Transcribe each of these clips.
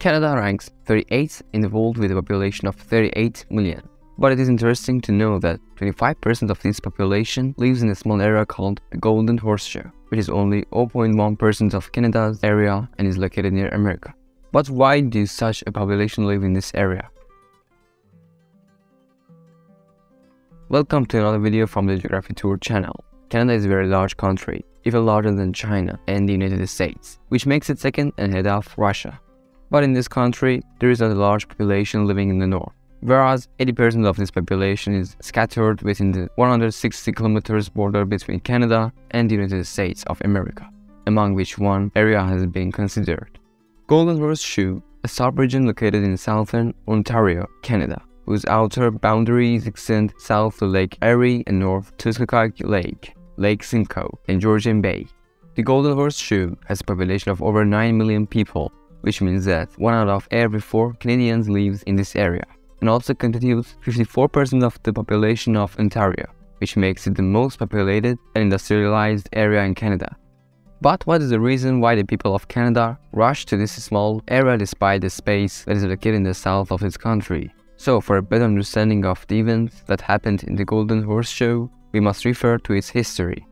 Canada ranks 38th in the world with a population of 38 million. But it is interesting to know that 25% of this population lives in a small area called the Golden Horseshoe, which is only 0.1% of Canada's area and is located near America. But why does such a population live in this area? Welcome to another video from the Geography Tour channel. Canada is a very large country, even larger than China and the United States, which makes it second and ahead of Russia. But in this country, there is a large population living in the north, whereas 80% of this population is scattered within the 160 kilometers border between Canada and the United States of America, among which one area has been considered. Golden Horseshoe, a sub-region located in southern Ontario, Canada, whose outer boundaries extend south to Lake Erie and north to Scugog Lake. Lake Simcoe, and Georgian Bay. The Golden Horseshoe has a population of over 9 million people, which means that one out of every four Canadians lives in this area, and also constitutes 54% of the population of Ontario, which makes it the most populated and industrialized area in Canada. But what is the reason why the people of Canada rush to this small area despite the space that is located in the south of its country? So, for a better understanding of the events that happened in the Golden Horseshoe, we must refer to its history.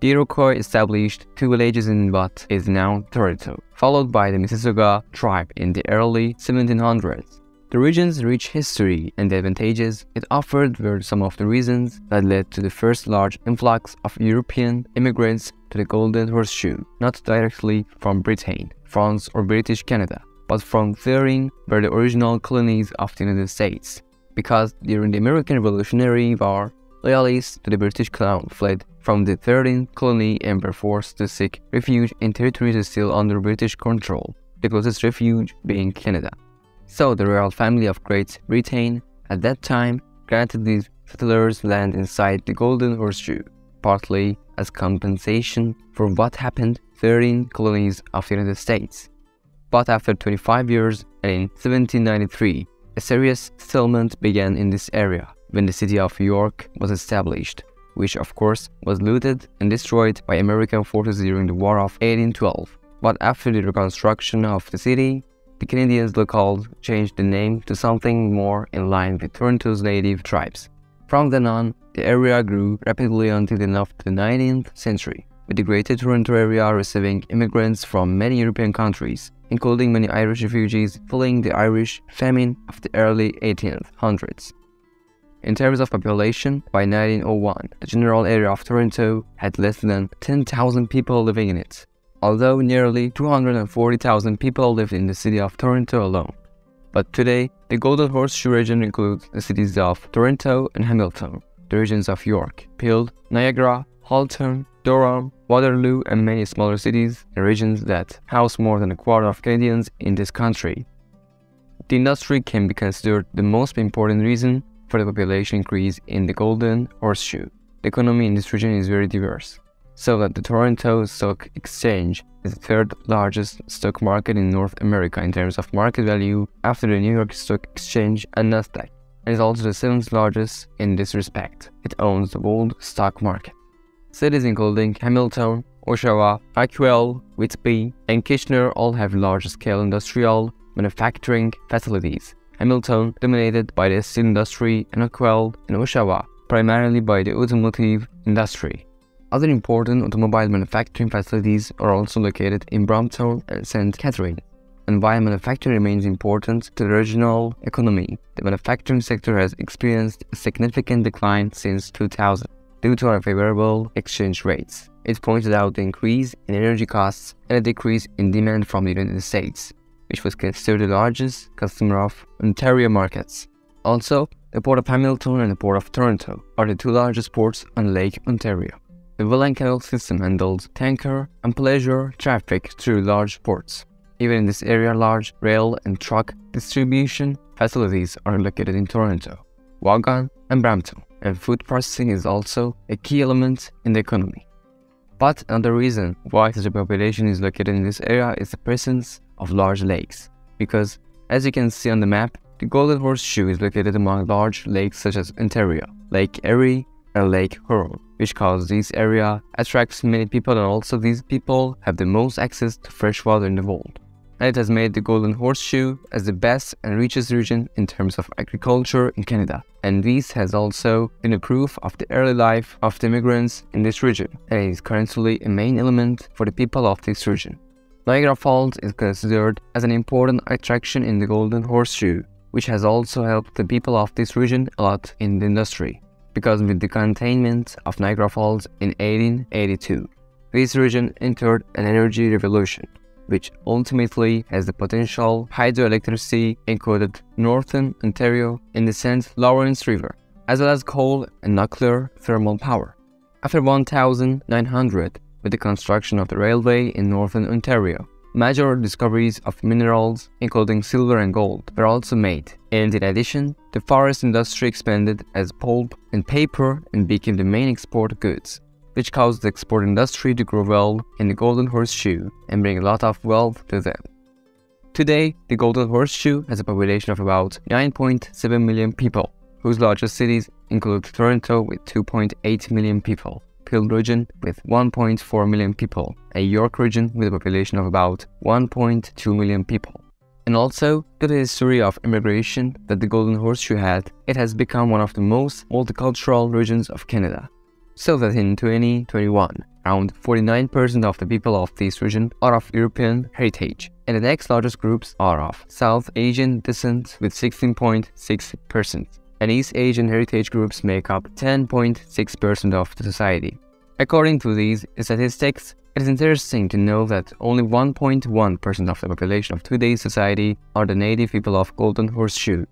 The Iroquois established two villages in what is now Toronto, followed by the Mississauga tribe in the early 1700s. The region's rich history and the advantages it offered were some of the reasons that led to the first large influx of European immigrants to the Golden Horseshoe, not directly from Britain, France or British Canada, but from Thüringen were the original colonies of the United States. Because during the American Revolutionary War, Loyalists to the British crown fled from the 13th colony and were forced to seek refuge in territories still under British control, the closest refuge being Canada. So the royal family of Great Britain at that time granted these settlers land inside the Golden Horseshoe, partly as compensation for what happened 13 colonies of the United States. But after 25 years in 1793, a serious settlement began in this area when the city of York was established, which of course was looted and destroyed by American forces during the War of 1812. But after the reconstruction of the city, the Canadians locals changed the name to something more in line with Toronto's native tribes. From then on, the area grew rapidly until the end of the 19th century, with the Greater Toronto area receiving immigrants from many European countries, including many Irish refugees fleeing the Irish famine of the early 1800s. In terms of population, by 1901, the general area of Toronto had less than 10,000 people living in it, although nearly 240,000 people lived in the city of Toronto alone. But today, the Golden Horseshoe region includes the cities of Toronto and Hamilton, the regions of York, Peel, Niagara, Halton, Durham, Waterloo, and many smaller cities and regions that house more than a quarter of Canadians in this country. The industry can be considered the most important reason for the population increase in the Golden Horseshoe. The economy in this region is very diverse, so that the Toronto Stock Exchange is the third largest stock market in North America in terms of market value after the New York Stock Exchange and Nasdaq, and is also the seventh largest in this respect. It owns the world stock market. Cities including Hamilton, Oshawa, Oakville, Whitby, and Kitchener all have large-scale industrial manufacturing facilities Hamilton dominated by the steel industry and Oakville and Oshawa primarily by the automotive industry. Other important automobile manufacturing facilities are also located in Brampton and St. Catherine. And while manufacturing remains important to the regional economy, the manufacturing sector has experienced a significant decline since 2000 due to unfavorable exchange rates. It pointed out the increase in energy costs and a decrease in demand from the United States which was considered the largest customer of Ontario markets. Also, the Port of Hamilton and the Port of Toronto are the two largest ports on Lake Ontario. The Welland Canal system handles tanker and pleasure traffic through large ports. Even in this area, large rail and truck distribution facilities are located in Toronto, Vaughan, and Brampton, and food processing is also a key element in the economy. But another reason why such a population is located in this area is the presence of large lakes, because as you can see on the map, the Golden Horseshoe is located among large lakes such as Ontario, Lake Erie, and Lake Huron, which causes this area attracts many people and also these people have the most access to fresh water in the world. and it has made the Golden Horseshoe as the best and richest region in terms of agriculture in Canada. And this has also been a proof of the early life of the immigrants in this region, and is currently a main element for the people of this region. Niagara Falls is considered as an important attraction in the Golden Horseshoe, which has also helped the people of this region a lot in the industry, because with the containment of Niagara Falls in 1882, this region entered an energy revolution, which ultimately has the potential hydroelectricity encoded northern Ontario in the St. Lawrence River, as well as coal and nuclear thermal power. After 1900, with the construction of the railway in northern Ontario, major discoveries of minerals, including silver and gold, were also made, and in addition, the forest industry expanded as pulp and paper and became the main export goods which caused the export industry to grow well in the Golden Horseshoe and bring a lot of wealth to them. Today, the Golden Horseshoe has a population of about 9.7 million people, whose largest cities include Toronto with 2.8 million people, Peel region with 1.4 million people, a York region with a population of about 1.2 million people. And also, due to the history of immigration that the Golden Horseshoe had, it has become one of the most multicultural regions of Canada so that in 2021, around 49% of the people of this region are of European heritage, and the next largest groups are of South Asian descent with 16.6%, and East Asian heritage groups make up 10.6% of the society. According to these statistics, it is interesting to know that only 1.1% of the population of today's society are the native people of Golden Horseshoe,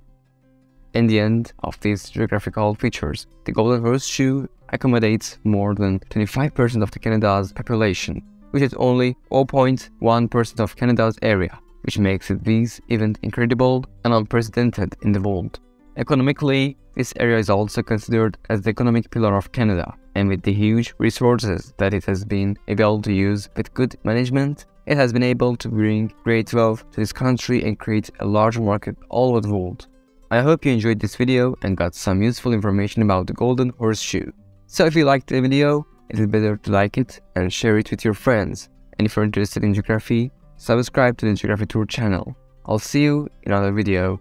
in the end of these geographical features, the Golden Horseshoe accommodates more than 25% of the Canada's population, which is only 0.1% of Canada's area, which makes this event incredible and unprecedented in the world. Economically, this area is also considered as the economic pillar of Canada, and with the huge resources that it has been able to use with good management, it has been able to bring great wealth to this country and create a large market all over the world. I hope you enjoyed this video and got some useful information about the golden horseshoe. So if you liked the video, it is better to like it and share it with your friends. And if you're interested in geography, subscribe to the Geography Tour channel. I'll see you in another video.